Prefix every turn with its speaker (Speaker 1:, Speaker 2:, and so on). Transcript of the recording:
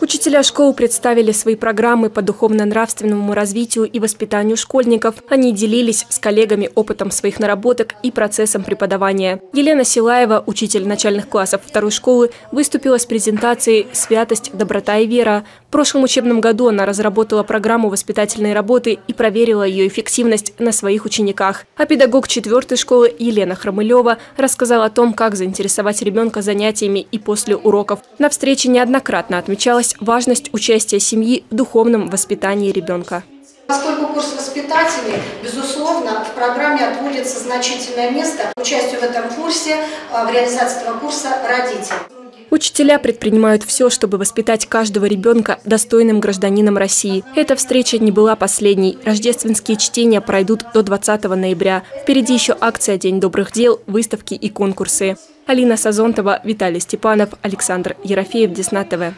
Speaker 1: Учителя школ представили свои программы по духовно-нравственному развитию и воспитанию школьников. Они делились с коллегами опытом своих наработок и процессом преподавания. Елена Силаева, учитель начальных классов второй школы, выступила с презентацией «Святость, доброта и вера». В прошлом учебном году она разработала программу воспитательной работы и проверила ее эффективность на своих учениках. А педагог четвертой школы Елена Хромылева рассказала о том, как заинтересовать ребенка занятиями и после уроков. На встрече неоднократно отмечалось подчеркнулась важность участия семьи в духовном воспитании ребенка.
Speaker 2: Поскольку курс воспитателей, безусловно, в программе отводится значительное место участию в этом курсе, э, в реализации этого курса родителей.
Speaker 1: Учителя предпринимают все, чтобы воспитать каждого ребенка достойным гражданином России. Эта встреча не была последней. Рождественские чтения пройдут до 20 ноября. Впереди еще акция «День добрых дел», выставки и конкурсы. Алина Сазонтова, Виталий Степанов, Александр Ерофеев, Десна ТВ.